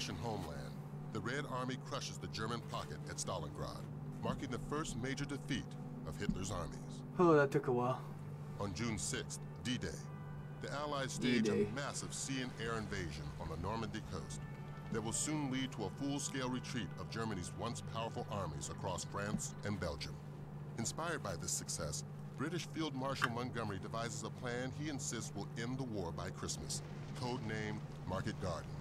Russian homeland, the Red Army crushes the German pocket at Stalingrad, marking the first major defeat of Hitler's armies. Oh, that took a while. On June 6th, D-Day, the Allies stage a massive sea and air invasion on the Normandy coast that will soon lead to a full-scale retreat of Germany's once powerful armies across France and Belgium. Inspired by this success, British Field Marshal Montgomery devises a plan he insists will end the war by Christmas, codenamed Market Garden.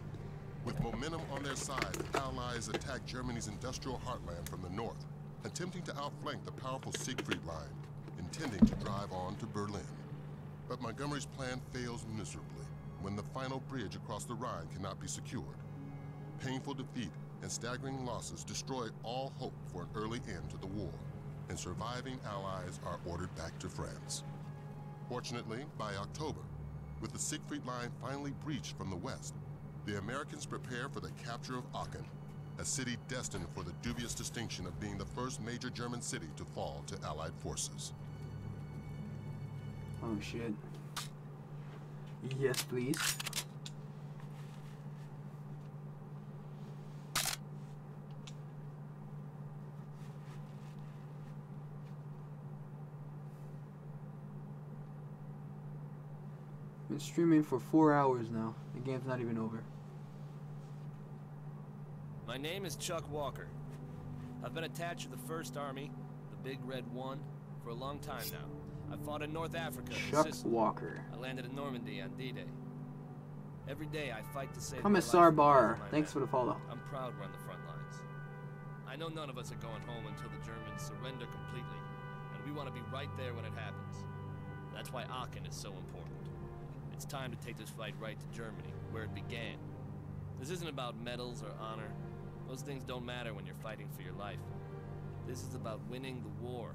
With momentum on their side, the Allies attack Germany's industrial heartland from the north, attempting to outflank the powerful Siegfried Line, intending to drive on to Berlin. But Montgomery's plan fails miserably when the final bridge across the Rhine cannot be secured. Painful defeat and staggering losses destroy all hope for an early end to the war, and surviving Allies are ordered back to France. Fortunately, by October, with the Siegfried Line finally breached from the west, the Americans prepare for the capture of Aachen, a city destined for the dubious distinction of being the first major German city to fall to Allied forces. Oh shit. Yes, please. Been streaming for four hours now. The game's not even over. My name is Chuck Walker. I've been attached to the First Army, the Big Red One, for a long time now. I fought in North Africa, Chuck Sicily. Walker. I landed in Normandy on D-Day. Every day I fight to save Commissar Barr. Thanks for the follow. I'm proud we're on the front lines. I know none of us are going home until the Germans surrender completely, and we want to be right there when it happens. That's why Aachen is so important. It's time to take this fight right to Germany, where it began. This isn't about medals or honor. Those things don't matter when you're fighting for your life. This is about winning the war.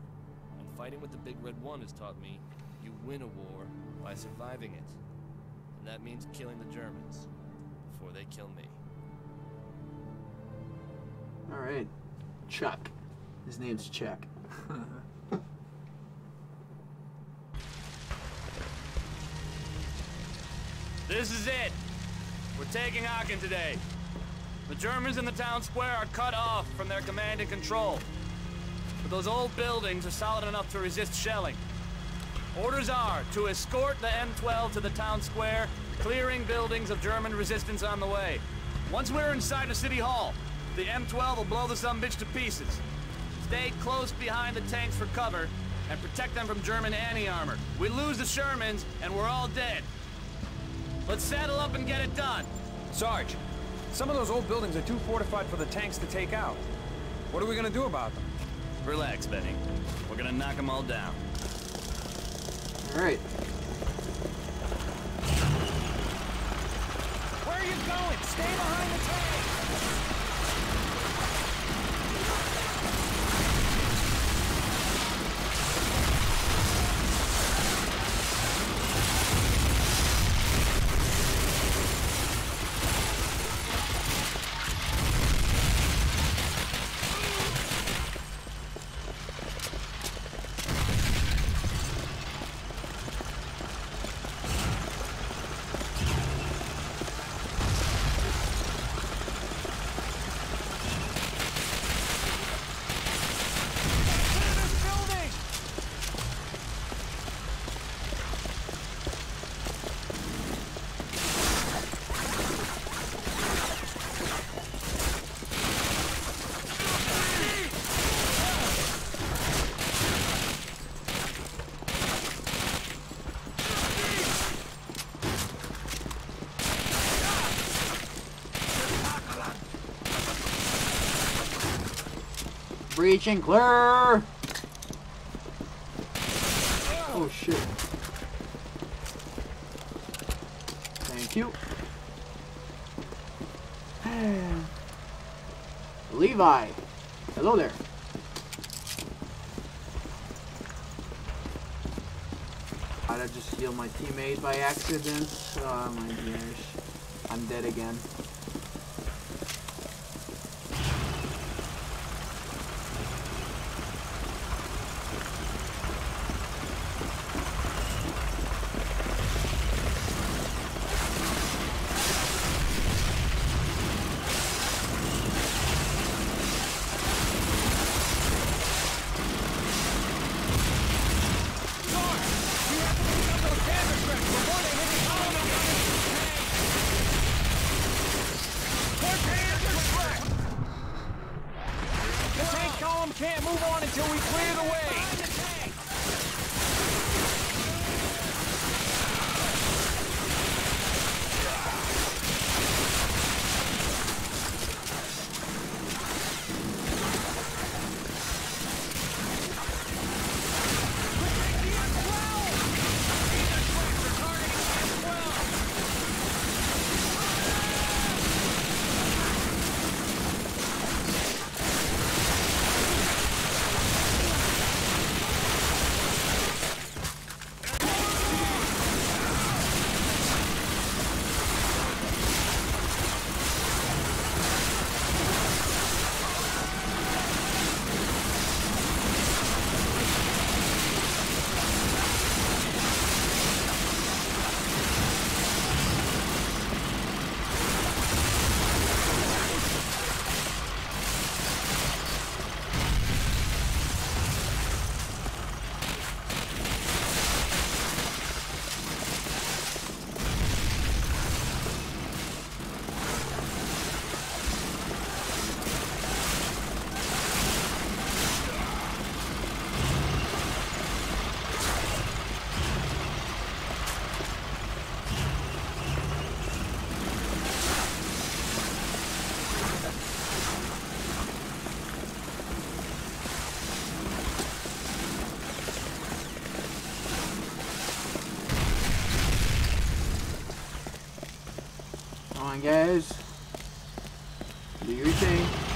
And fighting with the Big Red One has taught me you win a war by surviving it. And that means killing the Germans before they kill me. Alright. Chuck. His name's Chuck. This is it. We're taking Aachen today. The Germans in the town square are cut off from their command and control. But those old buildings are solid enough to resist shelling. Orders are to escort the M12 to the town square, clearing buildings of German resistance on the way. Once we're inside the city hall, the M12 will blow the sumbitch to pieces. Stay close behind the tanks for cover and protect them from German anti-armor. We lose the Shermans and we're all dead. Let's saddle up and get it done. Sarge, some of those old buildings are too fortified for the tanks to take out. What are we gonna do about them? Relax, Benny. We're gonna knock them all down. Alright. Where are you going? Stay behind the tank! Breach and clear! Oh shit. Thank you. Levi! Hello there. I just healed my teammate by accident. Oh my gosh. I'm dead again. Guys. Do your thing.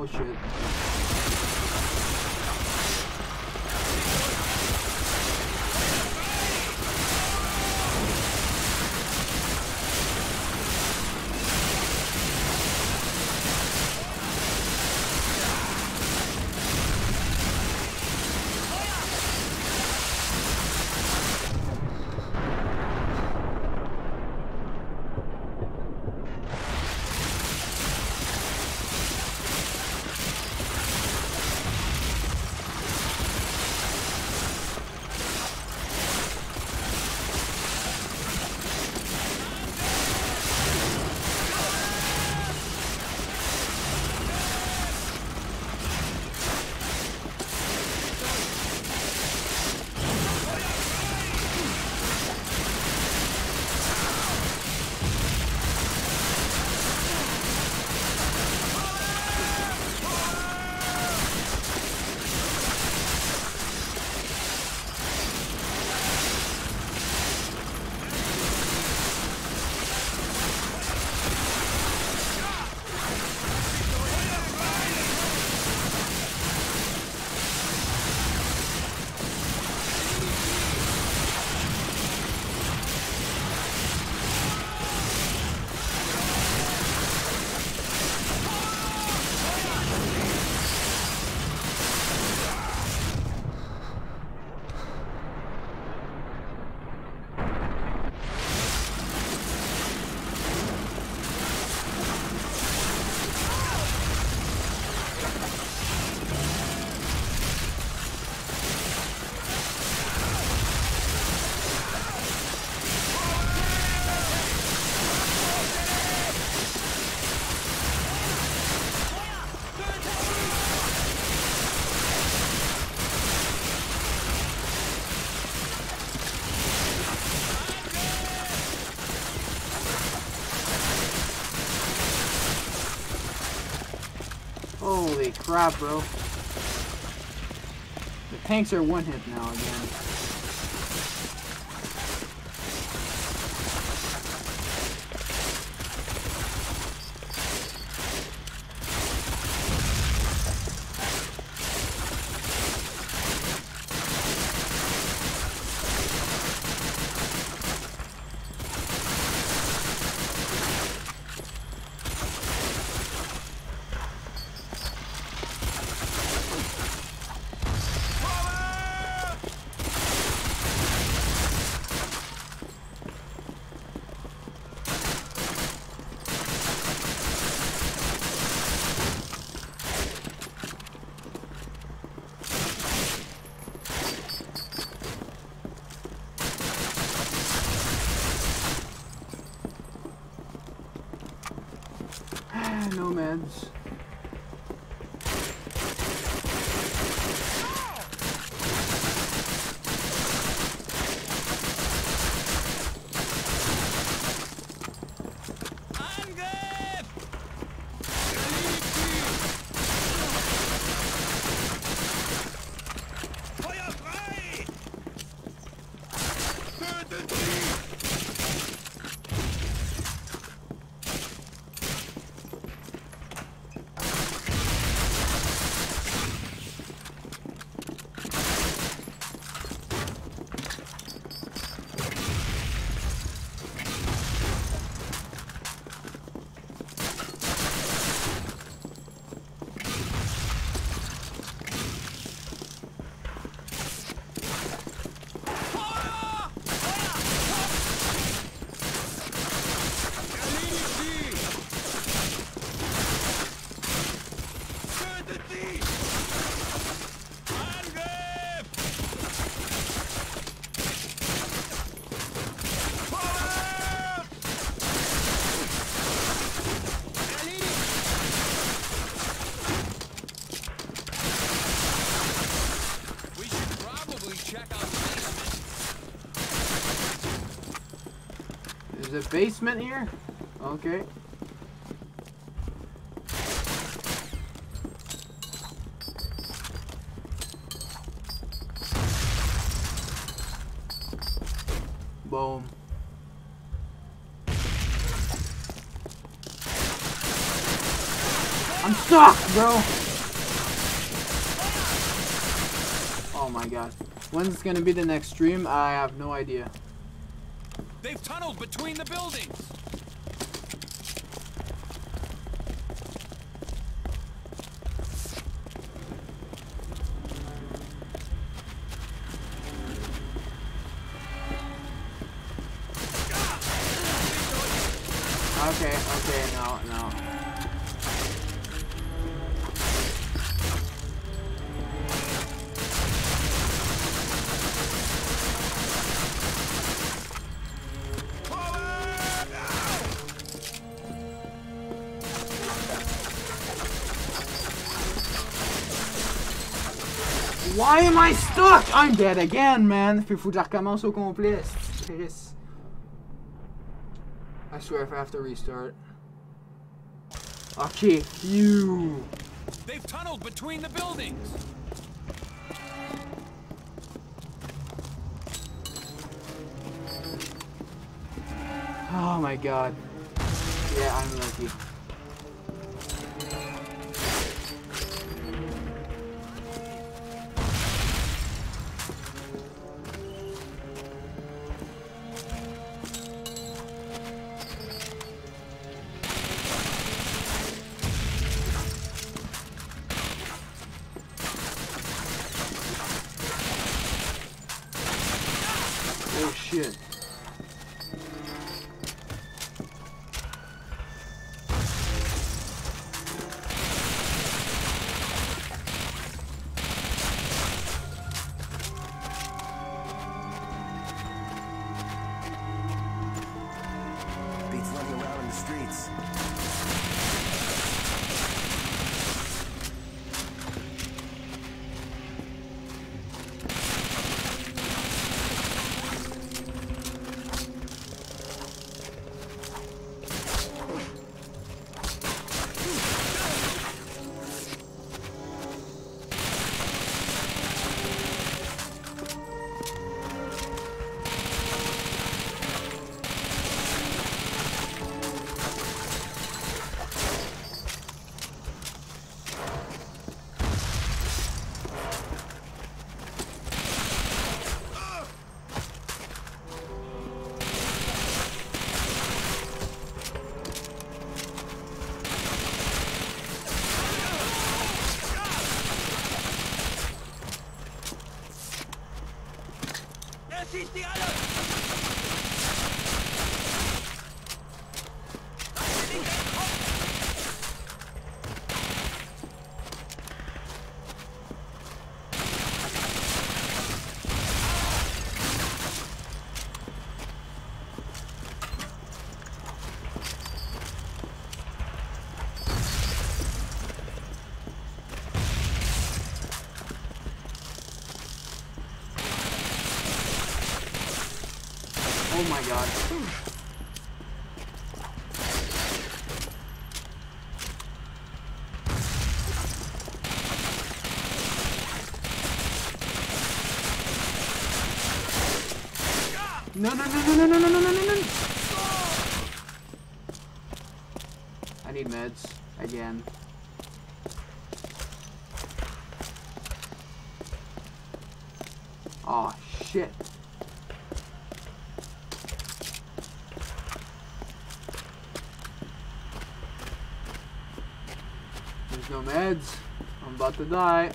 Oh crap, bro. The tanks are one hit now again. No check out the. There's a basement here? Okay. Boom. I'm stuck, bro. Oh my god. When's gonna be the next stream? I have no idea. They've tunneled between the buildings. Okay, okay, no, no. Stuck? I'm dead again, man. Puis faut que je recommence au complet. Chris. I swear if I have to restart. Okay, you. They've tunneled between the buildings. Oh my god. Yeah, I'm lucky. Oh ¡Resiste, Alan! My god. No, no, no, no, no, no, no, no, no, no, no. I need meds again. Night.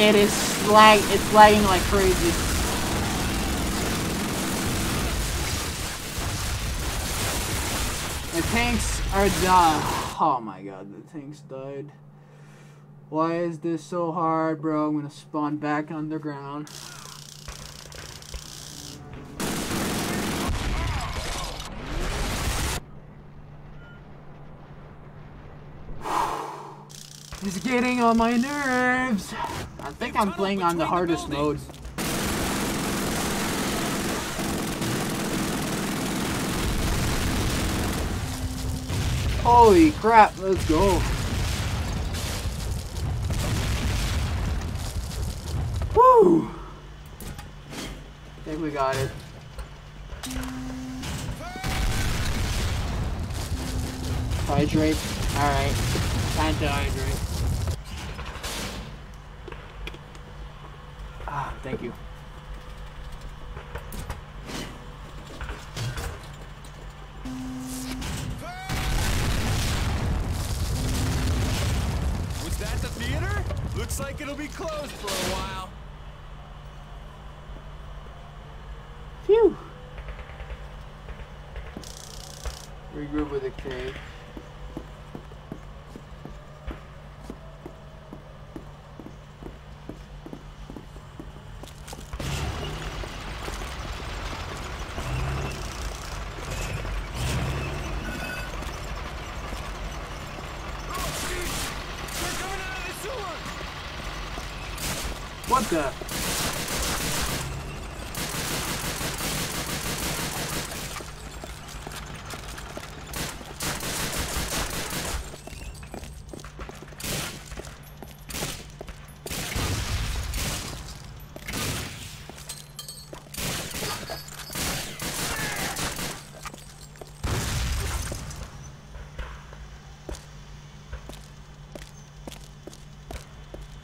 It is lag. It's lagging like crazy. The tanks are done. Oh my god, the tanks died. Why is this so hard, bro? I'm gonna spawn back underground. It's getting on my nerves. I think I'm playing on the hardest mode. Holy crap, let's go. Woo! I think we got it. Hydrate. Alright. Time to hydrate. Thank you. Was that the theater? Looks like it'll be closed for a while. Phew. Regroup with a cake. They're coming out of the sewer! What the?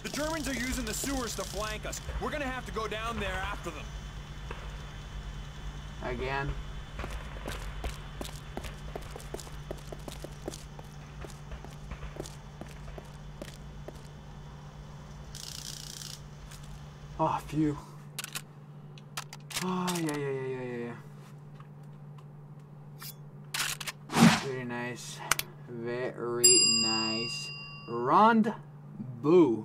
The Germans are using the sewers to flank us. We're gonna have to go down there after them. Again. Oh, phew. Oh, yeah, yeah, yeah, yeah, yeah. Very nice. Very nice. Rendezvous.